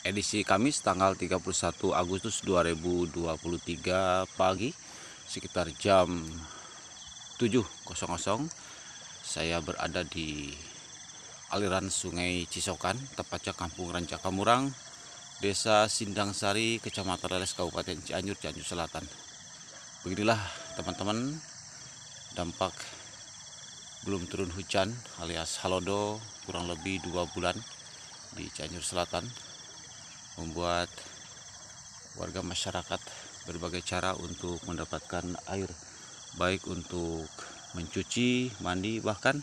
edisi Kamis tanggal 31 Agustus 2023 pagi sekitar jam 7.00 saya berada di aliran sungai Cisokan tepatnya Kampung Ranca Kamurang Desa Sindang Sari Kecamatan Leles Kabupaten Cianjur Cianjur Selatan. Beginilah teman-teman dampak belum turun hujan alias halodo kurang lebih dua bulan di Cianjur Selatan membuat warga masyarakat berbagai cara untuk mendapatkan air baik untuk mencuci, mandi bahkan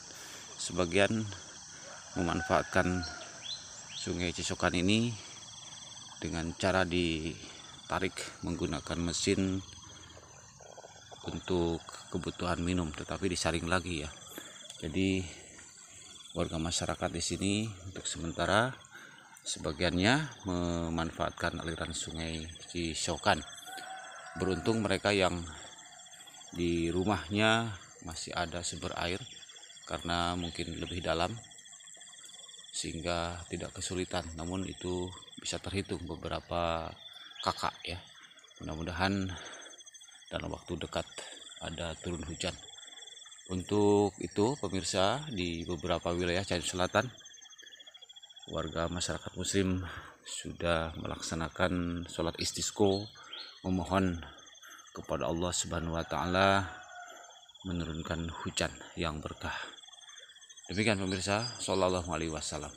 sebagian memanfaatkan sungai Cisokan ini dengan cara ditarik menggunakan mesin untuk kebutuhan minum tetapi disaring lagi ya. Jadi warga masyarakat di sini untuk sementara sebagiannya memanfaatkan aliran sungai Cisokan beruntung mereka yang di rumahnya masih ada sumber air karena mungkin lebih dalam sehingga tidak kesulitan. Namun itu bisa terhitung beberapa kakak ya. Mudah-mudahan dalam waktu dekat ada turun hujan. Untuk itu pemirsa di beberapa wilayah Cianjur Selatan warga masyarakat muslim sudah melaksanakan sholat istisqo memohon kepada Allah Subhanahu wa taala menurunkan hujan yang berkah. Demikian pemirsa sallallahu alaihi wasallam.